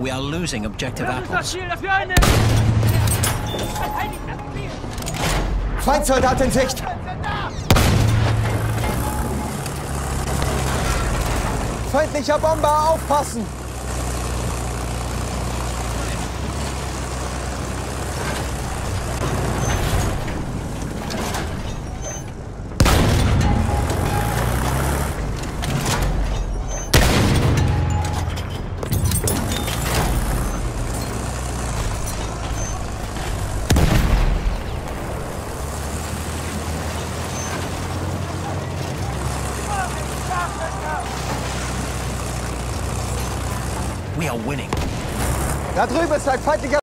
We are losing objective apples. Feindsoldat in Sicht! Feindlicher Bomber, aufpassen! We are winning.